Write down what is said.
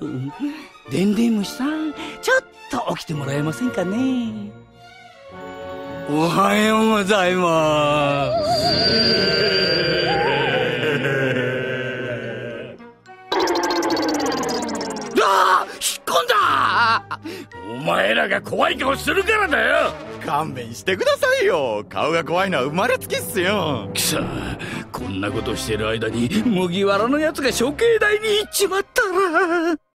うん。でんでん虫さんちょっと起きてもらえませんかね。おはようございます。ああ引っ込んだ。お前らが怖い顔するからだよ。勘弁してくださいよ。顔が怖いのは生まれつきっすよ。くそ。こんなことしてる間に麦わらのやつが処刑台に行っちまったら